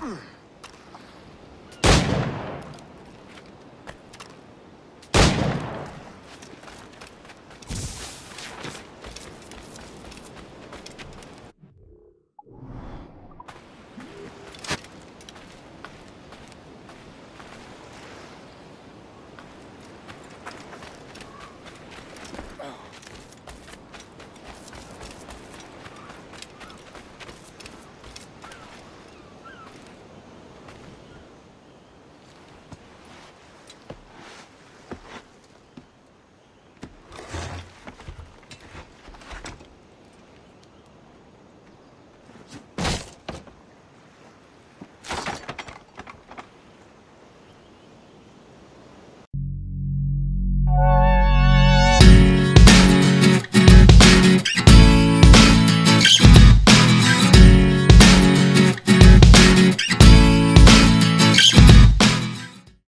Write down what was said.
Mm.